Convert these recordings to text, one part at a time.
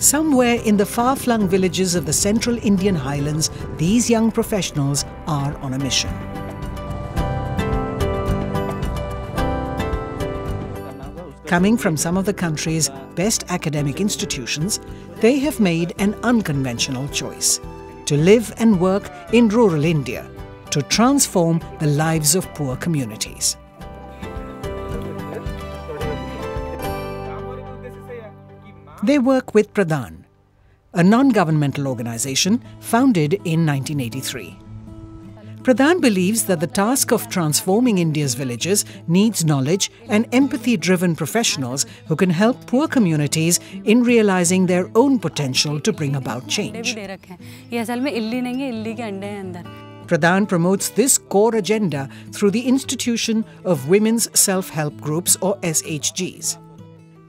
Somewhere in the far flung villages of the central Indian highlands, these young professionals are on a mission. Coming from some of the country's best academic institutions, they have made an unconventional choice to live and work in rural India to transform the lives of poor communities. They work with Pradhan, a non governmental organization founded in 1983. Pradhan believes that the task of transforming India's villages needs knowledge and empathy driven professionals who can help poor communities in realizing their own potential to bring about change. Pradhan promotes this core agenda through the institution of Women's Self Help Groups or SHGs.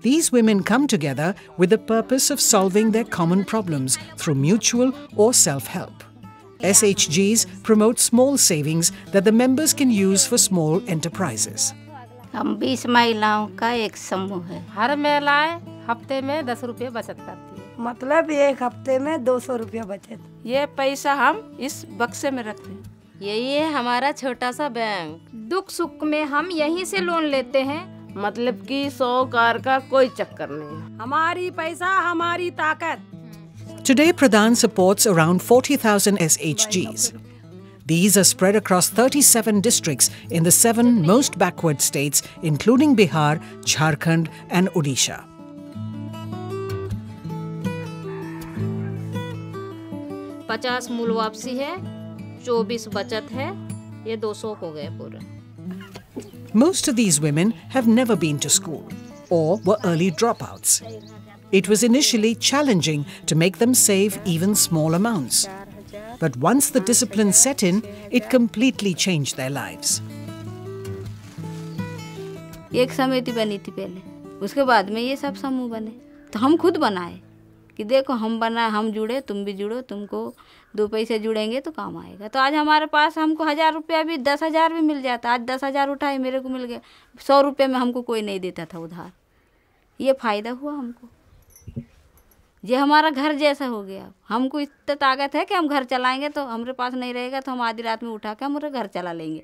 These women come together with the purpose of solving their common problems through mutual or self help. SHGs promote small savings that the members can use for small enterprises. हम 20 महिलाओं का एक समूह है हर महिलाएं हफ्ते में दस रुपये बचत करती है मतलब एक हफ्ते में दो सौ रुपया बचत ये पैसा हम इस बक्से में रखते हैं यही है हमारा छोटा सा बैंक दुख सुख में हम यहीं से लोन लेते हैं मतलब कि सौ कार का कोई चक्कर नहीं हमारी पैसा हमारी ताकत Today, Pradhan supports around 40,000 SHGs. These are spread across 37 districts in the seven most backward states, including Bihar, Jharkhand, and Odisha. पचास मूल वापसी है चौबीस बचत है ये 200 हो गए पूरे Most of these women have never been to school or were early dropouts. It was initially challenging to make them save even small amounts. But once the discipline set in, it completely changed their lives. एक समिति बनी थी पहले उसके बाद में ये सब समूह बने तो हम खुद बनाए कि देखो, हम बना, हम जुड़े, तुम भी जुड़ो, तुमको दो पैसे जुड़ेंगे तो काम आएगा। तो आज हमारे पास हमको हज़ार रुपया भी, दस हज़ार भी मिल जाता। आज दस हज़ार उठाए, मेरे को मिल गया। सौ रुपये में हमको कोई नहीं देता था उधार। ये फ़ायदा हुआ हमको। ये हमारा घर जैसा हो गया। हमको इतना ताकत है कि हम घर चलाएँगे तो हमारे पास नहीं रहेगा तो हम आधी रात में उठा के हमारे घर चला लेंगे।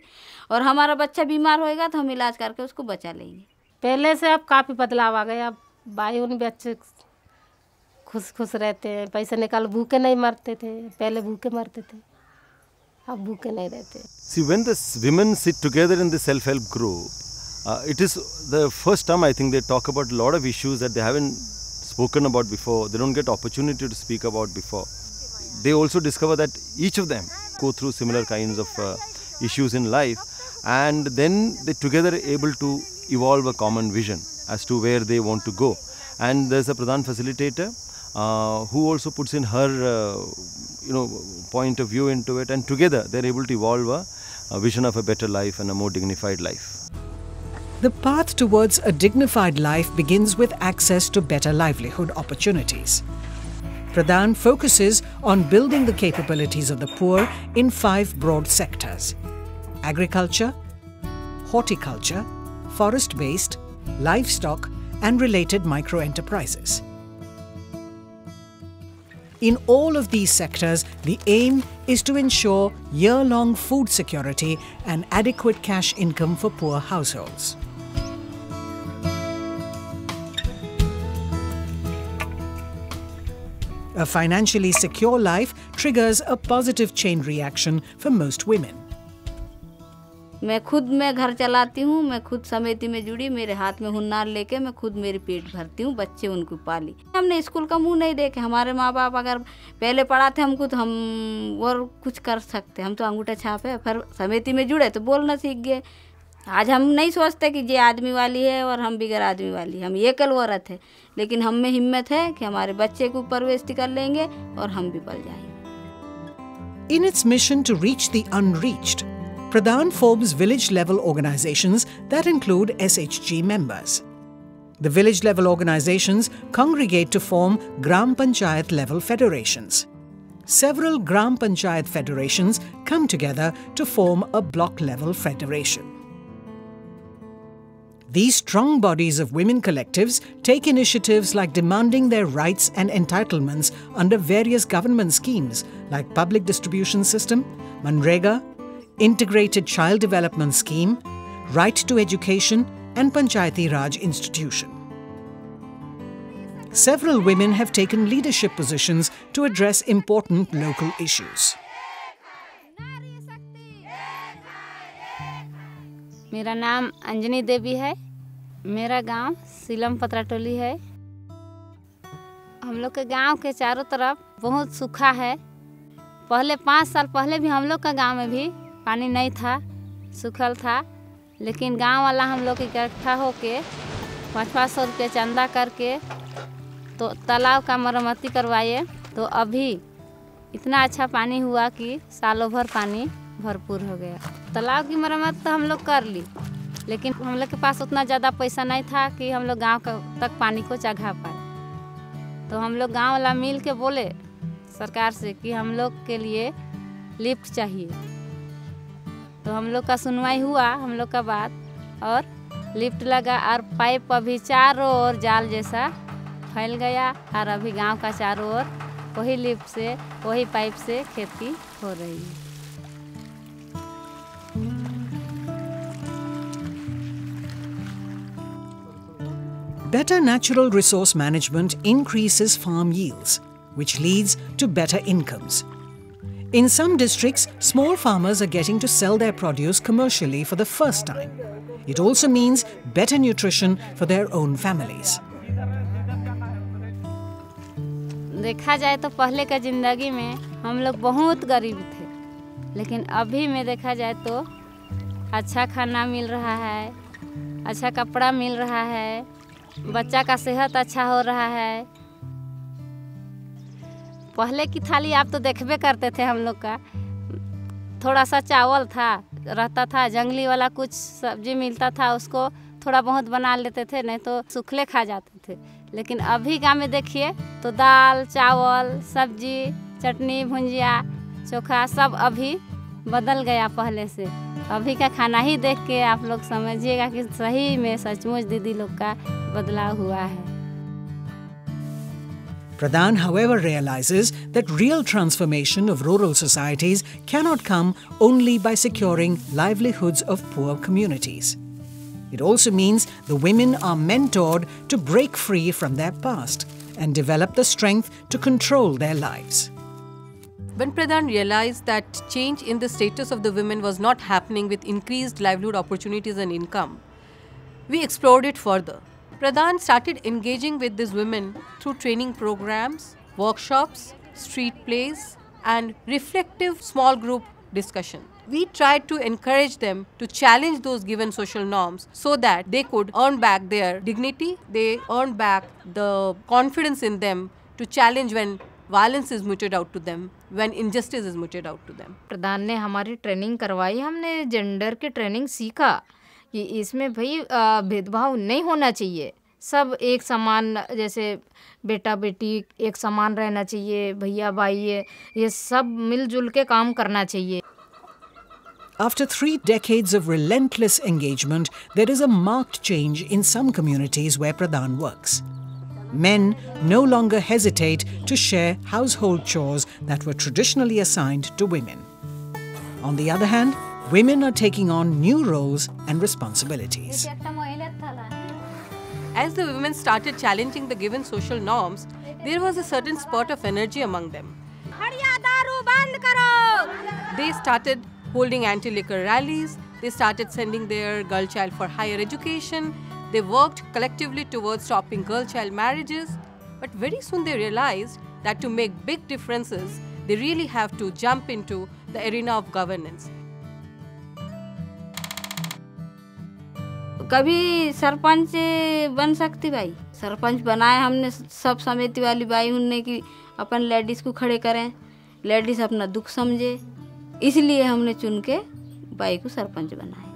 और हमारा बच्चा बीमार होएगा तो हम इलाज करके उसको बचा लेंगे। पहले से अब काफ़ी बदलाव आ गया। अब भाई उन बच्चे खुश खुश रहते हैं। पैसे निकाल भूखे नहीं मरते थे। पहले भूखे मरते थे। अब भूखे नहीं रहते। See when the women sit together in the self help group it is the first time I think they talk about lot of issues that they haven't spoken about before they don't get opportunity to speak about before they also discover that each of them go through similar kinds of issues in life and then they together able to evolve a common vision as to where they want to go and there is a pradhan who also puts in her, uh, you know, point of view into it, and together they're able to evolve a, a vision of a better life and a more dignified life. The path towards a dignified life begins with access to better livelihood opportunities. Pradhan focuses on building the capabilities of the poor in five broad sectors agriculture, horticulture, forest based, livestock, and related micro enterprises. In all of these sectors, the aim is to ensure year long food security and adequate cash income for poor households. A financially secure life triggers a positive chain reaction for most women. मैं खुद मैं घर चलाती हूँ मैं खुद समिति में जुड़ी मेरे हाथ में हुन्नार लेके मैं खुद मेरी पेट भरती हूँ बच्चे उनको पाली। हमने स्कूल का मुँह नहीं देखे हमारे माँ बाप अगर पहले पढ़ाते हमको तो हम और कुछ कर सकते हम तो अंगूठा छापे फिर समिति में जुड़े तो बोलना सीख गए। आज हम नहीं सोचते कि ये आदमी वाली है और हम बिगड़ आदमी वाली हम ये कल औरत है लेकिन हम में हिम्मत है कि हमारे बच्चे को परवेश कर लेंगे और हम भी पल जाएँगे। In its mission to reach the unreached, Pradhan forms village level organizations that include SHG members. The village level organizations congregate to form Gram Panchayat level federations. Several Gram Panchayat federations come together to form a block level federation. These strong bodies of women collectives take initiatives like demanding their rights and entitlements under various government schemes like Public Distribution System, Manrega, Integrated Child Development Scheme, Right to Education, and Panchayati Raj Institution. Several women have taken leadership positions to address important local issues. मेरा नाम अंजनी देवी है मेरा गांव सीलम पतराटोली है हम लोग के गांव के चारों तरफ बहुत सूखा है पहले पाँच साल पहले भी हम लोग का गांव में भी पानी नहीं था, सूखल था, लेकिन गाँव वाला हम लोग इकट्ठा होके पाँच पाँच सौ रुपये चंदा करके तो तालाब का मरम्मती करवाए। तो अभी इतना अच्छा पानी हुआ कि सालों भर पानी भरपूर हो गया। तालाब की मरम्मत तो हम लोग कर ली, लेकिन हम लोग के पास उतना ज़्यादा पैसा नहीं था कि हम लोग गाँव तक पानी को चढ़ा पाए। तो हम लोग गाँव वाला मिल के बोले सरकार से कि हम लोग के लिए लिफ्ट चाहिए। तो हम लोग का सुनवाई हुआ हम लोग का बात और लिफ्ट लगा और पाइप अभी चारों ओर जाल जैसा फैल गया और अभी गाँव का चारों ओर वही लिफ्ट से वही पाइप से खेती हो रही है Better natural resource management increases farm yields, which leads to better incomes. In some districts, small farmers are getting to sell their produce commercially for the first time. It also means better nutrition for their own families. देखा जाए तो पहले का ज़िंदगी में हम लोग बहुत गरीब थे लेकिन अभी में देखा जाए तो अच्छा खाना मिल रहा है अच्छा कपड़ा मिल रहा है बच्चा का सेहत अच्छा हो रहा है पहले की थाली आप तो देखबे करते थे हम लोग का। थोड़ा सा चावल था, रहता था, जंगली वाला कुछ सब्ज़ी मिलता था, उसको थोड़ा बहुत बना लेते थे, नहीं तो सूखले खा जाते थे। लेकिन अभी गाँव में देखिए तो दाल, चावल, सब्ज़ी, चटनी, भुंजिया, चोखा सब अभी बदल गया पहले से। अभी का खाना ही देख के आप लोग समझिएगा कि सही में सचमुच दीदी लोग का बदलाव हुआ है। Pradhan, however, realizes that real transformation of rural societies cannot come only by securing livelihoods of poor communities. It also means the women are mentored to break free from their past and develop the strength to control their lives. When Pradhan realized that change in the status of the women was not happening with increased livelihood opportunities and income, we explored it further. Pradhan started engaging with these women through training programs, workshops, street plays, and reflective small group discussion. We tried to encourage them to challenge those given social norms so that they could earn back their dignity, they earn back the confidence in them to challenge when violence is meted out to them, when injustice is meted out to them. प्रधान ने हमारी training करवाई हमने gender की training सीखा कि इसमें भाई भेदभाव नहीं होना चाहिए सब एक समान जैसे बेटा बेटी एक समान रहना चाहिए भैया भाई ये ये सब मिलजुल के काम करना चाहिए After three decades of relentless engagement, there is a marked change in some communities where Pradhan works. Men no longer hesitate to share household chores that were traditionally assigned to women. On the other hand, women are taking on new roles and responsibilities. As the women started challenging the given social norms, there was a certain spurt of energy among them. They started holding anti liquor rallies, they started sending their girl child for higher education, they worked collectively towards stopping girl child marriages. But very soon they realized that to make big differences, they really have to jump into the arena of governance. कभी सरपंच बन सकती भाई। सरपंच बनाए हमने, सब समिति वाली भाई उनने की अपन लेडीज़ को खड़े करें। लेडीज़ अपना दुख समझे, इसलिए हमने चुन के बाई को सरपंच बनाया।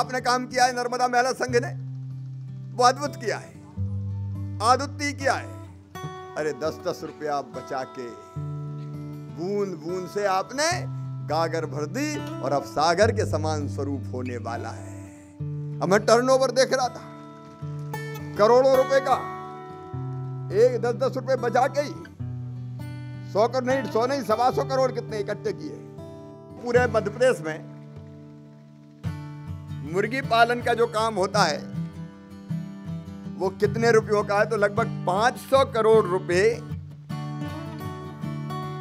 आपने काम किया है, नर्मदा महिला संघ ने। वो अद्भुत किया है। आदुत्ती किया है। अरे दस दस रुपया बचा के बूंद बूंद से आपने गागर भर दी और अब सागर के समान स्वरूप होने वाला है। अब मैं टर्नओवर देख रहा था। करोड़ों रुपए का। एक दस दस रुपए बचा के ही। सौ करोड़ नहीं, सौ नहीं, सवा सौ करोड़ कितने इकट्ठे किए। पूरे मध्य प्रदेश में मुर्गी पालन का जो काम होता है, वो कितने रुपयों का है? तो लगभग 500 करोड़ रुपए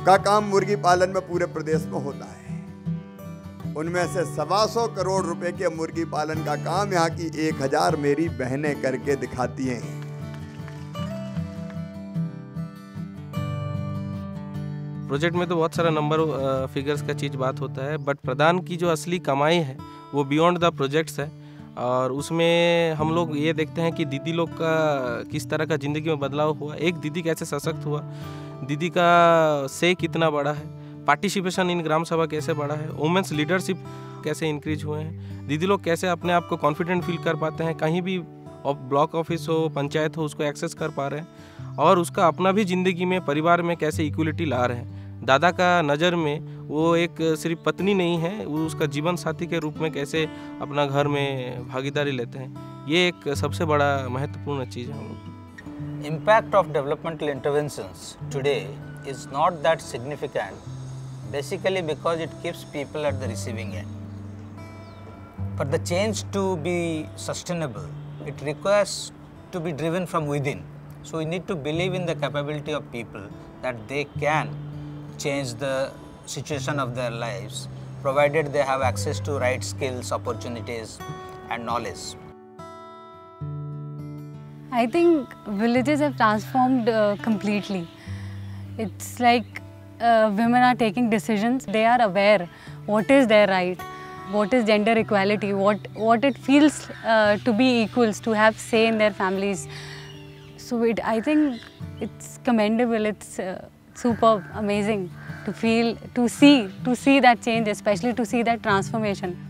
का काम मुर्गी पालन में पूरे प्रदेश में होता है। उनमें से सवा सौ करोड़ रुपए के मुर्गी पालन का काम यहाँ की एक हज़ार मेरी बहनें करके दिखाती हैं। प्रोजेक्ट में तो बहुत सारा नंबर फिगर्स का चीज़ बात होता है बट प्रधान की जो असली कमाई है वो बियॉन्ड द प्रोजेक्ट्स है। और उसमें हम लोग ये देखते हैं कि दीदी लोग का किस तरह का ज़िंदगी में बदलाव हुआ। एक दीदी कैसे सशक्त हुआ। दीदी का से कितना बड़ा है। पार्टिसिपेशन इन ग्राम सभा कैसे बढ़ा है। वुमेंस लीडरशिप कैसे इंक्रीज हुए हैं। दीदी लोग कैसे अपने आप को कॉन्फिडेंट फील कर पाते हैं। कहीं भी ब्लॉक ऑफ़िस हो, पंचायत हो, उसको एक्सेस कर पा रहे हैं। और उसका अपना भी ज़िंदगी में, परिवार में कैसे इक्वलिटी ला रहे हैं। दादा का नज़र में वो एक सिर्फ़ पत्नी नहीं है, वो उसका जीवन साथी के रूप में कैसे अपना घर में भागीदारी लेते हैं, ये एक सबसे बड़ा महत्वपूर्ण चीज़ है impact of developmental interventions today is not that significant basically because it keeps people at the receiving end for the change to be sustainable it requires to be driven from within so you need to believe in the capability of people that they can change the situation of their lives provided they have access to right skills, opportunities and knowledge. I think villages have transformed uh, completely. It's like uh, women are taking decisions. They are aware what is their right, what is gender equality, what what it feels uh, to be equals, to have say in their families. So it, I think it's commendable. It's uh, superb, amazing to feel, to see, to see that change, especially to see that transformation.